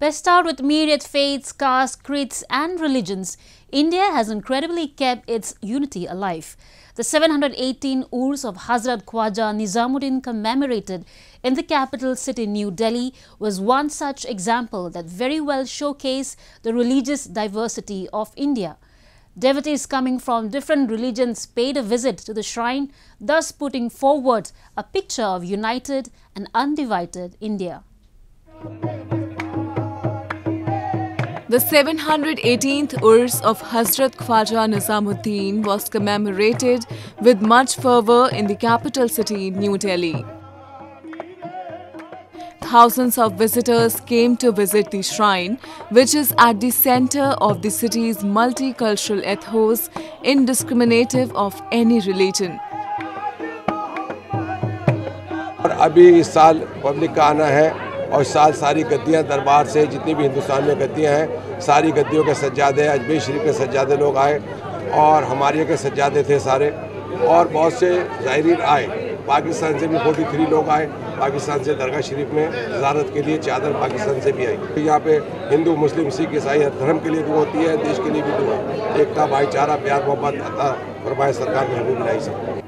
Bestowed with myriad faiths, castes, creeds and religions, India has incredibly kept its unity alive. The 718 Urs of Hazrat Khwaja Nizamuddin commemorated in the capital city New Delhi was one such example that very well showcased the religious diversity of India. Devotees coming from different religions paid a visit to the shrine, thus putting forward a picture of united and undivided India. The 718th Urs of Hazrat Khwaja Nizamuddin was commemorated with much fervour in the capital city, New Delhi. Thousands of visitors came to visit the shrine, which is at the center of the city's multicultural ethos, indiscriminative of any religion. और अभी इस साल public का आना है और साल सारी गद्दियाँ दरबार से, जितनी भी हिंदुस्तान में गद्दियाँ हैं, सारी गद्दियों के सज्जादे, अजमेर शरीफ के सज्जादे लोग आए और हमारे के सज्जादे थे सारे। और बहुत से ज़ायरीन आए। पाकिस्तान से भी 43 लोग आए। पाकिस्तान से दरगाह शरीफ में ज़ारत के लिए चादर पाकिस्तान से भी आई। यहाँ पे हिंदू, मुस्लिम, सिख, ईसाई हर धर्म के लिए दुआ होती है, देश के लिए भी दुआ एकता, भाईचारा, प्यार, मोहब्बत अता फरमाए सरकार महबूब लाई सब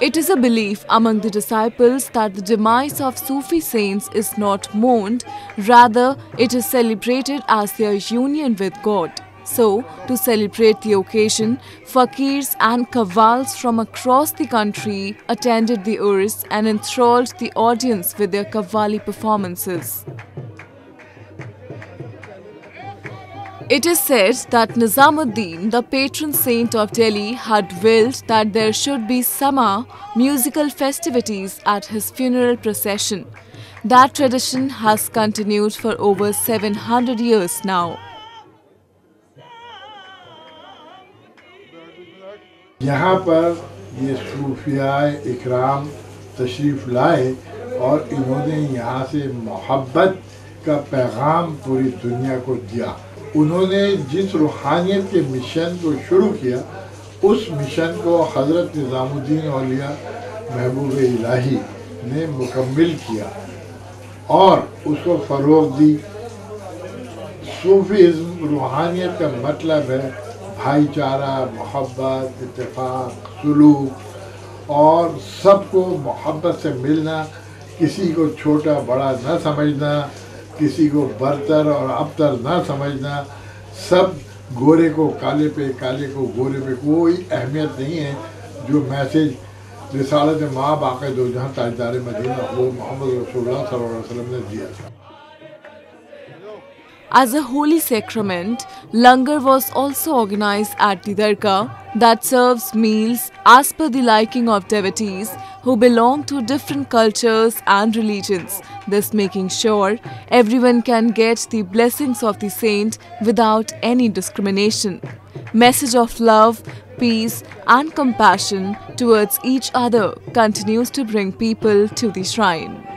It is a belief among the disciples that the demise of Sufi saints is not mourned, rather, it is celebrated as their union with God. So, to celebrate the occasion, fakirs and qawwals from across the country attended the Urs and enthralled the audience with their qawwali performances. It is said that Nizamuddin, the patron saint of Delhi, had willed that there should be summer musical festivities at his funeral procession. That tradition has continued for over 700 years now. यहाँ पर ये सूफिया इकराम तशरीफ़ लाए और इन्होंने यहाँ से मोहब्बत का पैगाम पूरी दुनिया को दिया उन्होंने जिस रूहानियत के मिशन को शुरू किया, उस मिशन को हज़रत निज़ामुद्दीन औलिया महबूब इलाही ने मुकम्मल किया और उसको फ़रोग दी। सूफीज़म रूहानियत का मतलब है भाईचारा, मोहब्बत, इत्तेफाक, सलूक और सबको मोहब्बत से मिलना, किसी को छोटा बड़ा न समझना किसी को बरतर और अबतर ना समझना, सब गोरे को काले पे, काले को गोरे पे, कोई अहमियत नहीं है जो मैसेज रिसालत माँ बाक़ दो जहाँ ताजदार मदीना वो मोहम्मद रसोल्ला वसलम ने दिया था। As a holy sacrament, langar was also organized at the that serves meals as per the liking of devotees who belong to different cultures and religions, thus making sure everyone can get the blessings of the saint without any discrimination. Message of love, peace and compassion towards each other continues to bring people to the shrine.